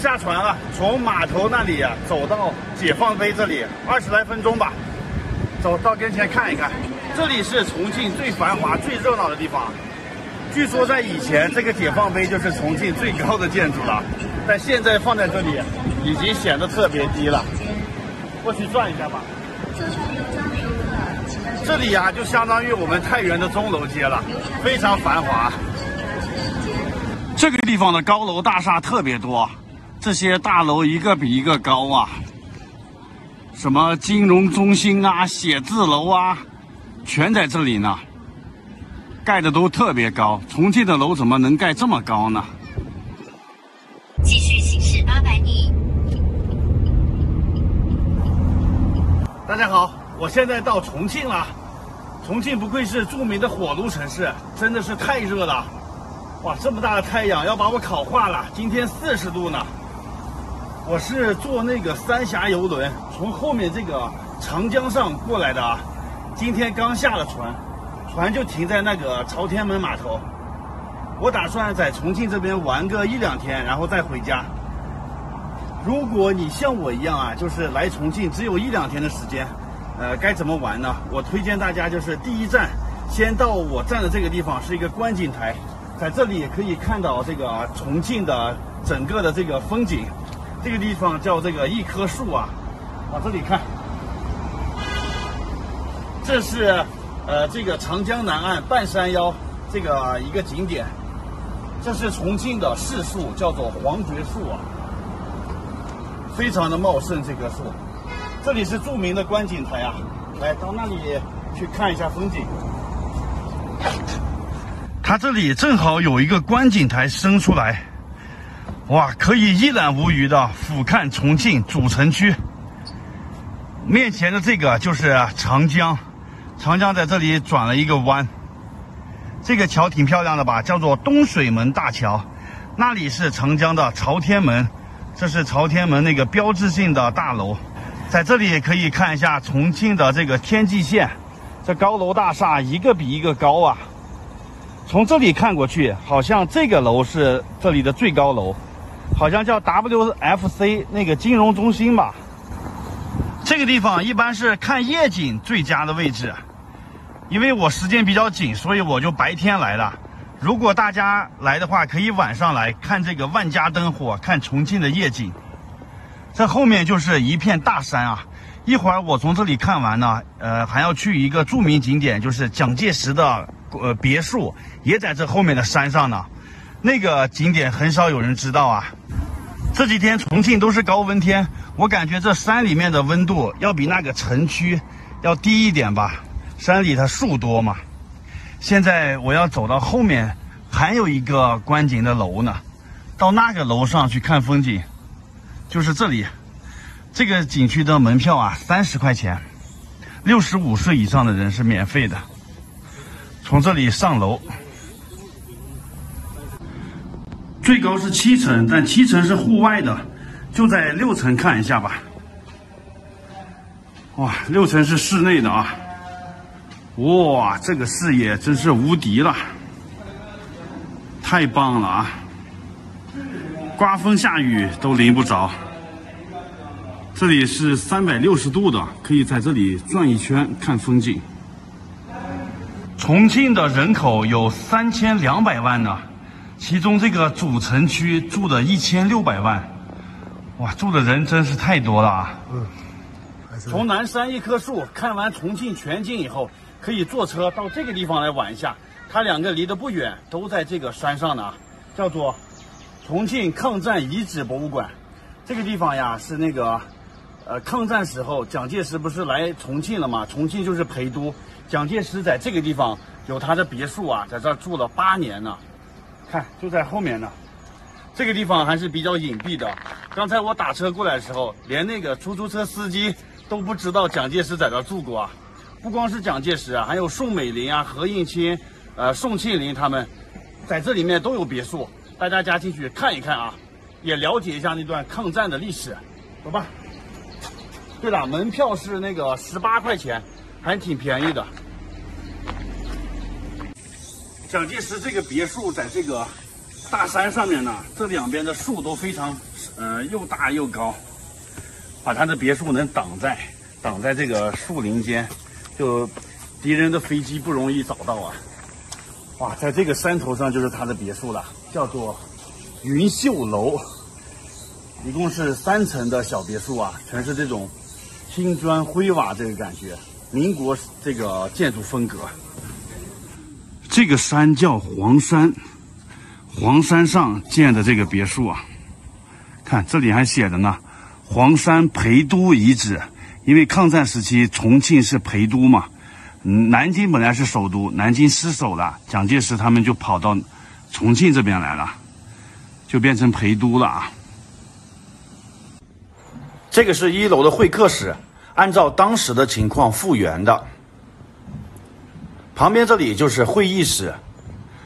下船了，从码头那里啊走到解放碑这里，二十来分钟吧。走到跟前看一看，这里是重庆最繁华、最热闹的地方。据说在以前，这个解放碑就是重庆最高的建筑了，但现在放在这里，已经显得特别低了。过去转一下吧。这里呀，就相当于我们太原的钟楼街了，非常繁华。这个地方的高楼大厦特别多，这些大楼一个比一个高啊。什么金融中心啊、写字楼啊，全在这里呢。盖的都特别高，重庆的楼怎么能盖这么高呢？继续行驶八百米。大家好，我现在到重庆了。重庆不愧是著名的火炉城市，真的是太热了。哇，这么大的太阳要把我烤化了。今天四十度呢。我是坐那个三峡游轮从后面这个长江上过来的啊。今天刚下了船。船就停在那个朝天门码头，我打算在重庆这边玩个一两天，然后再回家。如果你像我一样啊，就是来重庆只有一两天的时间，呃，该怎么玩呢？我推荐大家就是第一站，先到我站的这个地方是一个观景台，在这里可以看到这个重庆的整个的这个风景。这个地方叫这个一棵树啊，往这里看，这是。呃，这个长江南岸半山腰这个一个景点，这是重庆的市树，叫做黄桷树啊，非常的茂盛。这棵树，这里是著名的观景台啊，来到那里去看一下风景。它这里正好有一个观景台伸出来，哇，可以一览无余的俯瞰重庆主城区。面前的这个就是长江。长江在这里转了一个弯，这个桥挺漂亮的吧？叫做东水门大桥，那里是长江的朝天门，这是朝天门那个标志性的大楼，在这里也可以看一下重庆的这个天际线，这高楼大厦一个比一个高啊！从这里看过去，好像这个楼是这里的最高楼，好像叫 WFC 那个金融中心吧？这个地方一般是看夜景最佳的位置。因为我时间比较紧，所以我就白天来了。如果大家来的话，可以晚上来看这个万家灯火，看重庆的夜景。这后面就是一片大山啊！一会儿我从这里看完呢，呃，还要去一个著名景点，就是蒋介石的呃别墅，也在这后面的山上呢。那个景点很少有人知道啊。这几天重庆都是高温天，我感觉这山里面的温度要比那个城区要低一点吧。山里它树多嘛，现在我要走到后面，还有一个观景的楼呢，到那个楼上去看风景，就是这里，这个景区的门票啊三十块钱，六十五岁以上的人是免费的。从这里上楼，最高是七层，但七层是户外的，就在六层看一下吧。哇，六层是室内的啊。哇，这个视野真是无敌了，太棒了啊！刮风下雨都淋不着。这里是三百六十度的，可以在这里转一圈看风景。重庆的人口有三千两百万呢，其中这个主城区住的一千六百万，哇，住的人真是太多了啊！嗯，从南山一棵树看完重庆全景以后。可以坐车到这个地方来玩一下，它两个离得不远，都在这个山上呢，叫做重庆抗战遗址博物馆。这个地方呀是那个，呃，抗战时候蒋介石不是来重庆了吗？重庆就是陪都，蒋介石在这个地方有他的别墅啊，在这儿住了八年呢。看，就在后面呢。这个地方还是比较隐蔽的。刚才我打车过来的时候，连那个出租车司机都不知道蒋介石在这住过啊。不光是蒋介石啊，还有宋美龄啊、何应钦、呃宋庆龄他们，在这里面都有别墅，大家加进去看一看啊，也了解一下那段抗战的历史，走吧。对了，门票是那个十八块钱，还挺便宜的。蒋介石这个别墅在这个大山上面呢，这两边的树都非常，呃，又大又高，把他的别墅能挡在挡在这个树林间，就敌人的飞机不容易找到啊。哇，在这个山头上就是他的别墅了，叫做云秀楼，一共是三层的小别墅啊，全是这种青砖灰瓦这个感觉，民国这个建筑风格。这个山叫黄山。黄山上建的这个别墅啊，看这里还写着呢，黄山陪都遗址。因为抗战时期重庆是陪都嘛，南京本来是首都，南京失守了，蒋介石他们就跑到重庆这边来了，就变成陪都了啊。这个是一楼的会客室，按照当时的情况复原的。旁边这里就是会议室。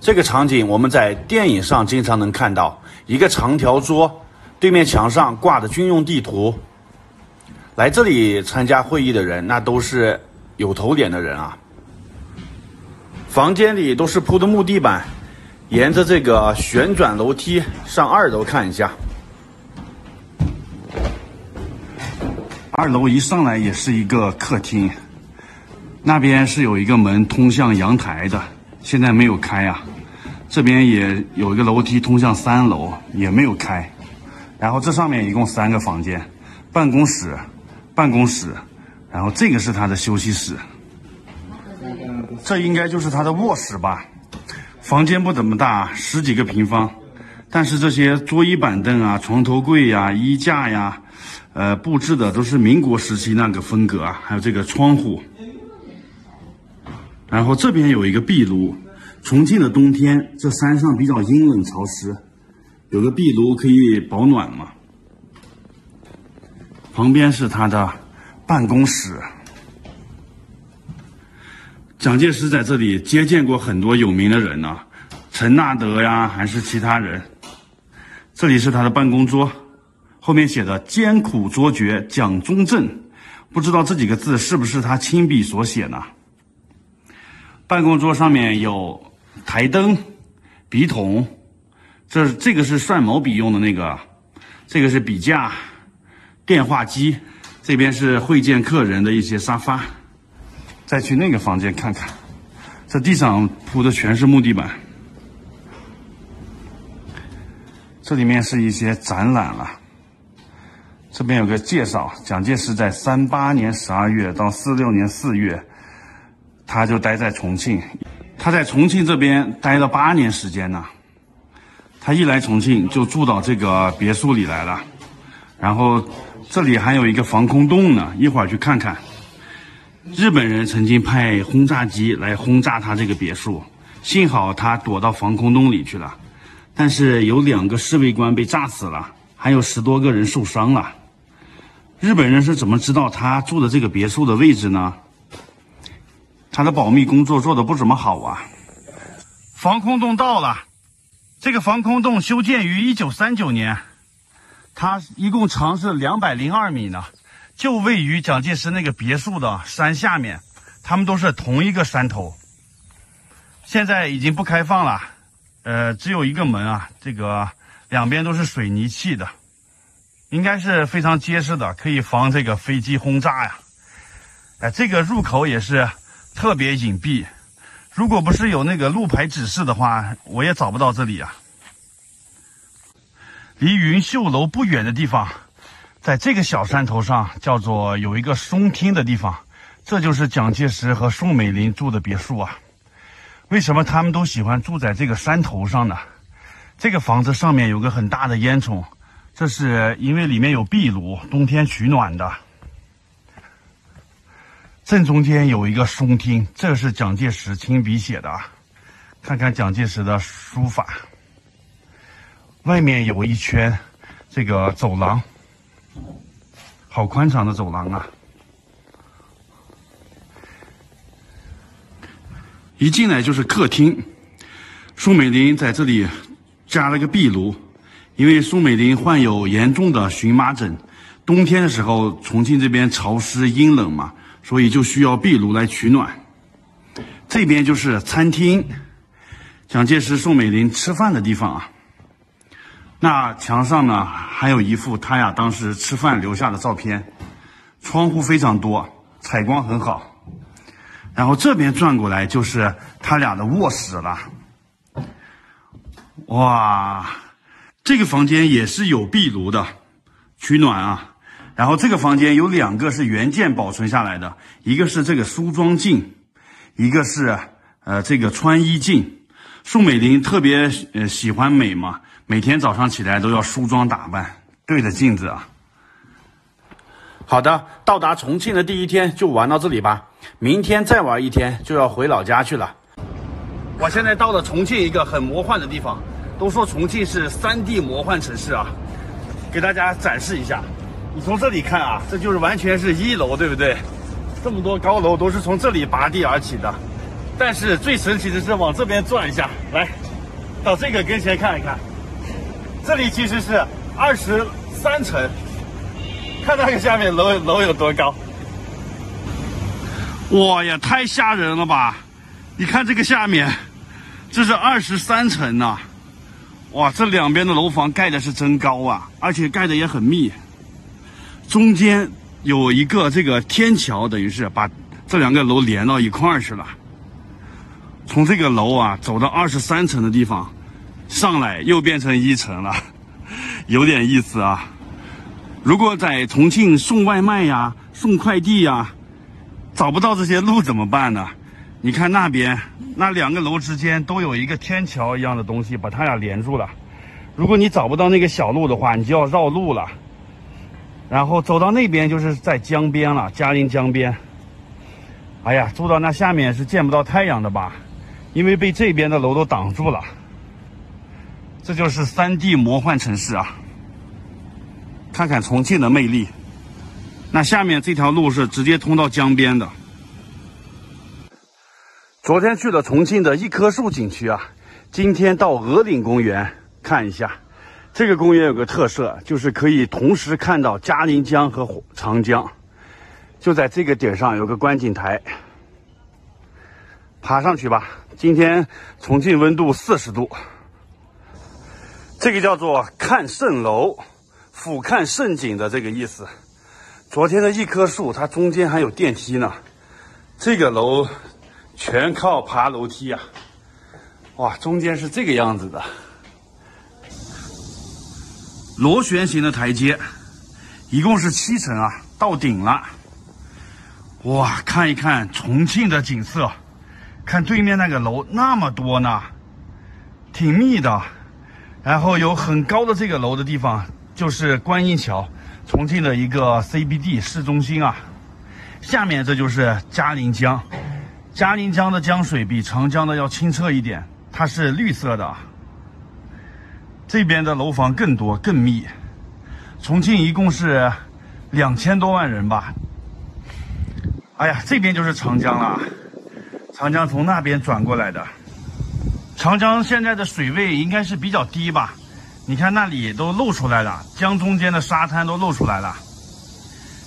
这个场景我们在电影上经常能看到，一个长条桌，对面墙上挂的军用地图。来这里参加会议的人，那都是有头脸的人啊。房间里都是铺的木地板，沿着这个旋转楼梯上二楼看一下。二楼一上来也是一个客厅，那边是有一个门通向阳台的。现在没有开啊，这边也有一个楼梯通向三楼，也没有开。然后这上面一共三个房间，办公室、办公室，然后这个是他的休息室。这应该就是他的卧室吧？房间不怎么大，十几个平方，但是这些桌椅板凳啊、床头柜呀、衣架呀，呃，布置的都是民国时期那个风格啊，还有这个窗户。然后这边有一个壁炉，重庆的冬天这山上比较阴冷潮湿，有个壁炉可以保暖嘛。旁边是他的办公室，蒋介石在这里接见过很多有名的人呢，陈纳德呀，还是其他人。这里是他的办公桌，后面写的“艰苦卓绝，蒋中正”，不知道这几个字是不是他亲笔所写呢？办公桌上面有台灯、笔筒，这这个是涮毛笔用的那个，这个是笔架、电话机，这边是会见客人的一些沙发。再去那个房间看看，这地上铺的全是木地板，这里面是一些展览了。这边有个介绍，蒋介石在三八年十二月到四六年四月。他就待在重庆，他在重庆这边待了八年时间呢。他一来重庆就住到这个别墅里来了，然后这里还有一个防空洞呢，一会儿去看看。日本人曾经派轰炸机来轰炸他这个别墅，幸好他躲到防空洞里去了，但是有两个侍卫官被炸死了，还有十多个人受伤了。日本人是怎么知道他住的这个别墅的位置呢？他的保密工作做的不怎么好啊！防空洞到了，这个防空洞修建于一九三九年，它一共长是两百零二米呢，就位于蒋介石那个别墅的山下面，他们都是同一个山头。现在已经不开放了，呃，只有一个门啊，这个两边都是水泥砌的，应该是非常结实的，可以防这个飞机轰炸呀。哎，这个入口也是。特别隐蔽，如果不是有那个路牌指示的话，我也找不到这里啊。离云秀楼不远的地方，在这个小山头上，叫做有一个松厅的地方，这就是蒋介石和宋美龄住的别墅啊。为什么他们都喜欢住在这个山头上呢？这个房子上面有个很大的烟囱，这是因为里面有壁炉，冬天取暖的。正中间有一个松厅，这是蒋介石亲笔写的啊。看看蒋介石的书法。外面有一圈这个走廊，好宽敞的走廊啊！一进来就是客厅，宋美龄在这里加了个壁炉，因为宋美龄患有严重的荨麻疹，冬天的时候重庆这边潮湿阴冷嘛。所以就需要壁炉来取暖。这边就是餐厅，蒋介石、宋美龄吃饭的地方啊。那墙上呢，还有一幅他呀当时吃饭留下的照片，窗户非常多，采光很好。然后这边转过来就是他俩的卧室了。哇，这个房间也是有壁炉的，取暖啊。然后这个房间有两个是原件保存下来的，一个是这个梳妆镜，一个是呃这个穿衣镜。宋美龄特别呃喜欢美嘛。每天早上起来都要梳妆打扮，对着镜子啊。好的，到达重庆的第一天就玩到这里吧，明天再玩一天就要回老家去了。我现在到了重庆一个很魔幻的地方，都说重庆是三 D 魔幻城市啊，给大家展示一下。你从这里看啊，这就是完全是一楼，对不对？这么多高楼都是从这里拔地而起的。但是最神奇的是往这边转一下，来到这个跟前看一看。这里其实是二十三层，看那个下面楼楼有多高？哇呀，太吓人了吧！你看这个下面，这是二十三层呐！哇，这两边的楼房盖的是真高啊，而且盖的也很密。中间有一个这个天桥，等于是把这两个楼连到一块儿去了。从这个楼啊走到二十三层的地方。上来又变成一层了，有点意思啊！如果在重庆送外卖呀、送快递呀，找不到这些路怎么办呢？你看那边那两个楼之间都有一个天桥一样的东西把它俩连住了。如果你找不到那个小路的话，你就要绕路了。然后走到那边就是在江边了，嘉陵江边。哎呀，住到那下面是见不到太阳的吧？因为被这边的楼都挡住了。这就是三 D 魔幻城市啊！看看重庆的魅力。那下面这条路是直接通到江边的。昨天去了重庆的一棵树景区啊，今天到鹅岭公园看一下。这个公园有个特色，就是可以同时看到嘉陵江和长江。就在这个点上有个观景台，爬上去吧。今天重庆温度四十度。这个叫做看蜃楼，俯瞰胜景的这个意思。昨天的一棵树，它中间还有电梯呢。这个楼全靠爬楼梯啊！哇，中间是这个样子的，螺旋形的台阶，一共是七层啊，到顶了。哇，看一看重庆的景色，看对面那个楼那么多呢，挺密的。然后有很高的这个楼的地方，就是观音桥，重庆的一个 CBD 市中心啊。下面这就是嘉陵江，嘉陵江的江水比长江的要清澈一点，它是绿色的。这边的楼房更多更密，重庆一共是两千多万人吧。哎呀，这边就是长江了，长江从那边转过来的。长江现在的水位应该是比较低吧？你看那里都露出来了，江中间的沙滩都露出来了。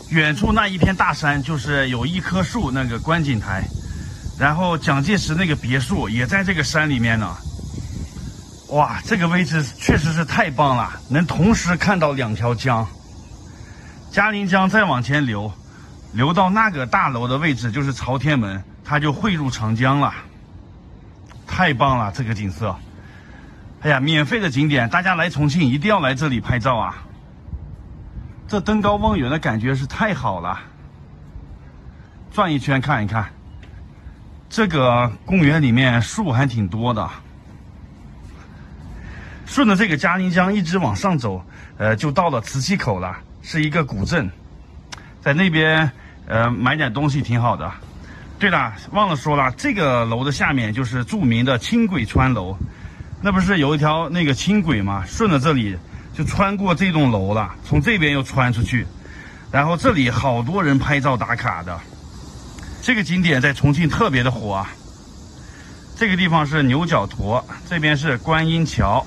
远处那一片大山就是有一棵树那个观景台，然后蒋介石那个别墅也在这个山里面呢。哇，这个位置确实是太棒了，能同时看到两条江。嘉陵江再往前流，流到那个大楼的位置就是朝天门，它就汇入长江了。太棒了，这个景色！哎呀，免费的景点，大家来重庆一定要来这里拍照啊！这登高望远的感觉是太好了。转一圈看一看，这个公园里面树还挺多的。顺着这个嘉陵江一直往上走，呃，就到了磁器口了，是一个古镇，在那边呃买点东西挺好的。对了，忘了说了，这个楼的下面就是著名的轻轨穿楼，那不是有一条那个轻轨吗？顺着这里就穿过这栋楼了，从这边又穿出去，然后这里好多人拍照打卡的，这个景点在重庆特别的火啊。这个地方是牛角坨，这边是观音桥，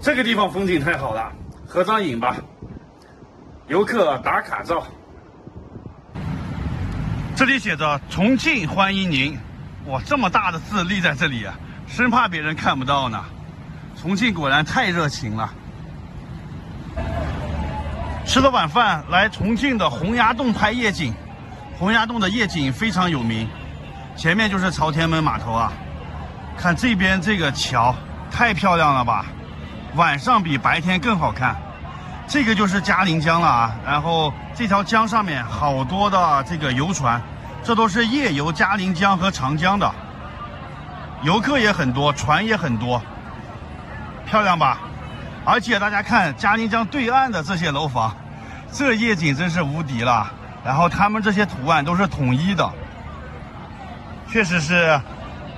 这个地方风景太好了，合张影吧，游客打卡照。这里写着“重庆欢迎您”，哇，这么大的字立在这里啊，生怕别人看不到呢。重庆果然太热情了。吃了晚饭，来重庆的洪崖洞拍夜景。洪崖洞的夜景非常有名，前面就是朝天门码头啊。看这边这个桥，太漂亮了吧！晚上比白天更好看。这个就是嘉陵江了啊。然后这条江上面好多的这个游船，这都是夜游嘉陵江和长江的。游客也很多，船也很多，漂亮吧？而且大家看嘉陵江对岸的这些楼房，这夜景真是无敌了。然后他们这些图案都是统一的，确实是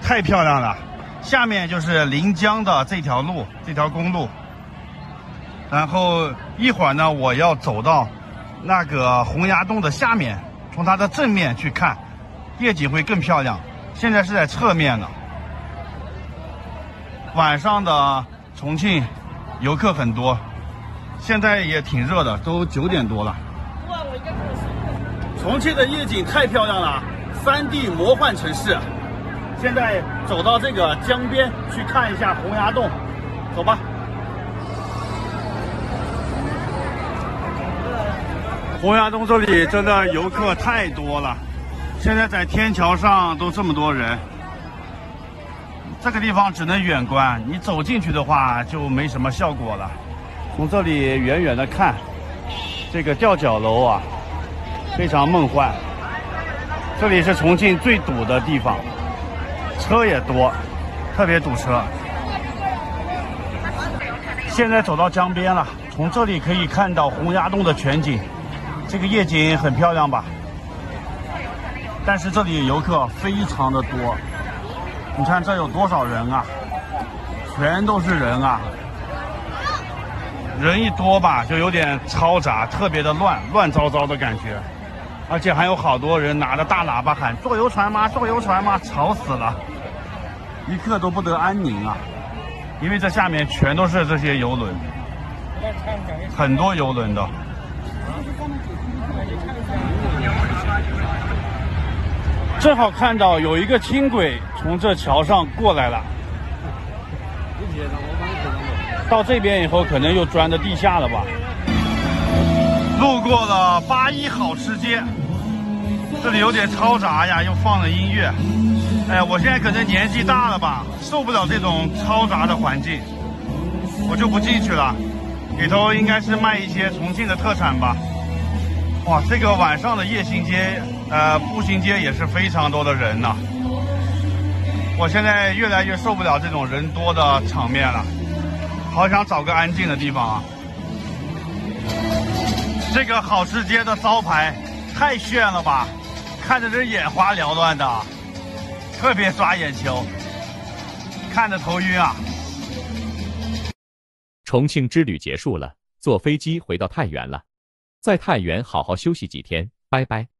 太漂亮了。下面就是临江的这条路，这条公路。然后一会儿呢，我要走到那个洪崖洞的下面，从它的正面去看，夜景会更漂亮。现在是在侧面呢。晚上的重庆。游客很多，现在也挺热的，都九点多了。重庆的夜景太漂亮了，三 D 魔幻城市。现在走到这个江边去看一下洪崖洞，走吧。洪崖洞这里真的游客太多了，现在在天桥上都这么多人。这个地方只能远观，你走进去的话就没什么效果了。从这里远远的看，这个吊脚楼啊，非常梦幻。这里是重庆最堵的地方，车也多，特别堵车。现在走到江边了，从这里可以看到洪崖洞的全景，这个夜景很漂亮吧？但是这里游客非常的多。你看这有多少人啊？全都是人啊！人一多吧，就有点嘈杂，特别的乱，乱糟糟的感觉。而且还有好多人拿着大喇叭喊：“坐游船吗？坐游船吗？”吵死了，一刻都不得安宁啊！因为这下面全都是这些游轮，很多游轮的。正好看到有一个轻轨从这桥上过来了，到这边以后可能又钻到地下了吧。路过了八一好吃街，这里有点嘈杂呀，又放了音乐。哎呀，我现在可能年纪大了吧，受不了这种嘈杂的环境，我就不进去了。里头应该是卖一些重庆的特产吧。哇，这个晚上的夜行街，呃，步行街也是非常多的人呐。我现在越来越受不了这种人多的场面了，好想找个安静的地方啊。这个好吃街的招牌太炫了吧，看着人眼花缭乱的，特别抓眼球，看着头晕啊。重庆之旅结束了，坐飞机回到太原了。在太原好好休息几天，拜拜。